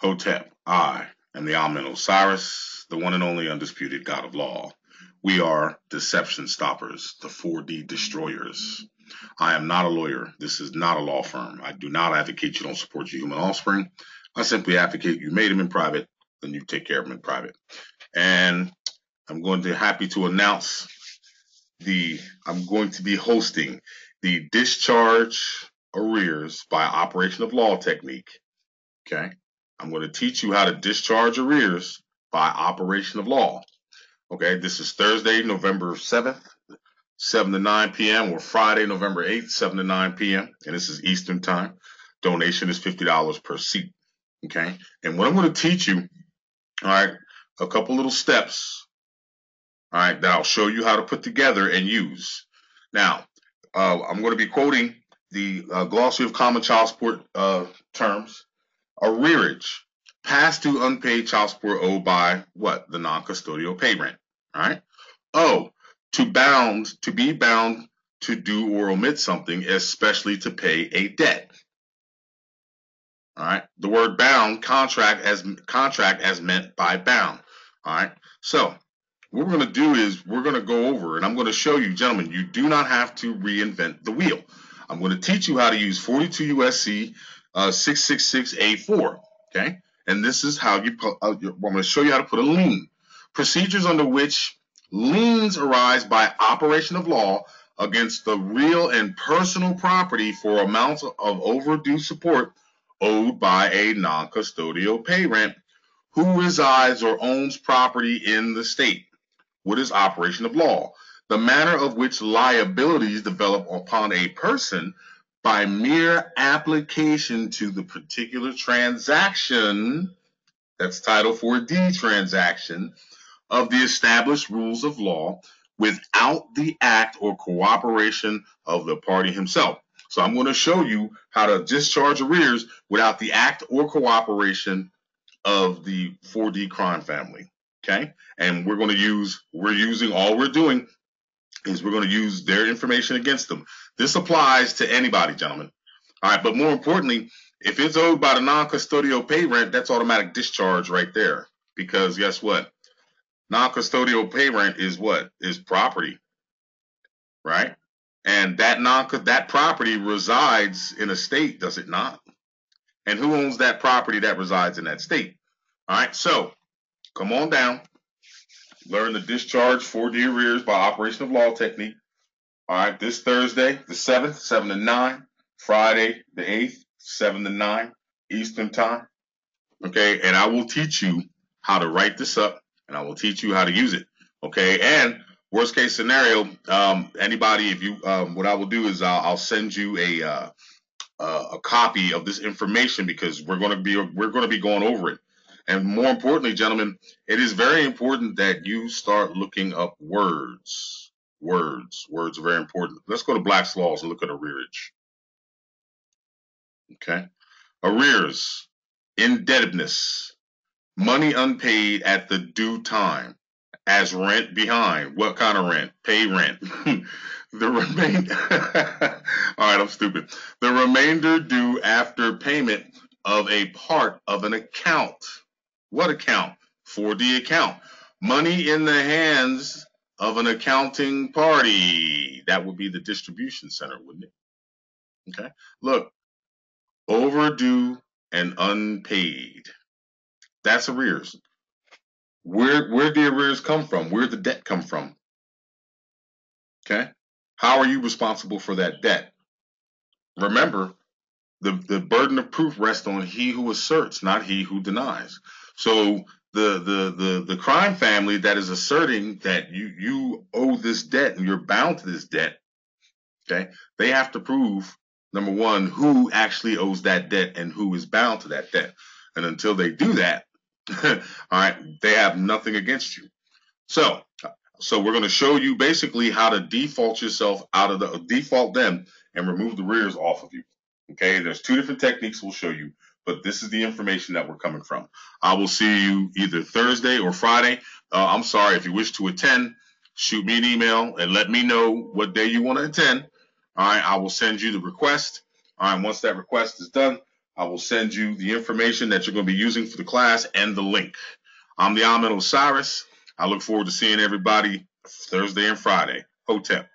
Hotep, I am the Amen Osiris, the one and only undisputed God of law. We are deception stoppers, the 4D destroyers. I am not a lawyer. This is not a law firm. I do not advocate you don't support your human offspring. I simply advocate you made them in private, then you take care of them in private. And I'm going to happy to announce the I'm going to be hosting the discharge arrears by operation of law technique. Okay. I'm going to teach you how to discharge arrears by operation of law. Okay, this is Thursday, November 7th, 7 to 9 p.m., or Friday, November 8th, 7 to 9 p.m., and this is Eastern Time. Donation is $50 per seat. Okay, and what I'm going to teach you, all right, a couple little steps, all right, that I'll show you how to put together and use. Now, uh, I'm going to be quoting the uh, glossary of common child support uh, terms arrearage, past due unpaid child support owed by what? The non-custodial pay rent. All right. O, to bound, to be bound to do or omit something, especially to pay a debt. All right. The word bound, contract as contract as meant by bound. All right. So what we're going to do is we're going to go over and I'm going to show you, gentlemen, you do not have to reinvent the wheel. I'm going to teach you how to use 42 USC uh, 666A4. Okay, and this is how you put. Uh, I'm going to show you how to put a lien. Procedures under which liens arise by operation of law against the real and personal property for amounts of overdue support owed by a non-custodial pay rent who resides or owns property in the state. What is operation of law? The manner of which liabilities develop upon a person by mere application to the particular transaction, that's Title 4D transaction, of the established rules of law without the act or cooperation of the party himself. So I'm going to show you how to discharge arrears without the act or cooperation of the 4D crime family. Okay. And we're going to use, we're using, all we're doing is we're going to use their information against them. This applies to anybody, gentlemen. All right, but more importantly, if it's owed by the non-custodial pay rent, that's automatic discharge right there. Because guess what? Non-custodial pay rent is what? Is property. Right? And that non that property resides in a state, does it not? And who owns that property that resides in that state? All right, so come on down. Learn the discharge 4D arrears by operation of law technique. All right, this Thursday, the 7th, 7 to 9. Friday, the 8th, 7 to 9 Eastern Time. Okay, and I will teach you how to write this up and I will teach you how to use it. Okay, and worst case scenario, um, anybody, if you, um, what I will do is I'll, I'll send you a, uh, uh, a copy of this information because we're going to be, we're going to be going over it. And more importantly, gentlemen, it is very important that you start looking up words. Words. Words are very important. Let's go to Black's Laws and look at arrearage. Okay. Arrears, indebtedness, money unpaid at the due time, as rent behind. What kind of rent? Pay rent. the remainder. All right, I'm stupid. The remainder due after payment of a part of an account. What account? 4D account. Money in the hands of an accounting party. That would be the distribution center, wouldn't it? Okay. Look, overdue and unpaid. That's arrears. Where where the arrears come from? Where the debt come from? Okay. How are you responsible for that debt? Remember, the, the burden of proof rests on he who asserts, not he who denies. So the the the the crime family that is asserting that you you owe this debt and you're bound to this debt, okay, they have to prove number one who actually owes that debt and who is bound to that debt. And until they do that, all right, they have nothing against you. So so we're going to show you basically how to default yourself out of the default them and remove the rears off of you. Okay, there's two different techniques we'll show you but this is the information that we're coming from. I will see you either Thursday or Friday. Uh, I'm sorry, if you wish to attend, shoot me an email and let me know what day you want to attend. All right, I will send you the request. All right, once that request is done, I will send you the information that you're going to be using for the class and the link. I'm the Amen Osiris. I look forward to seeing everybody Thursday and Friday. Hotep.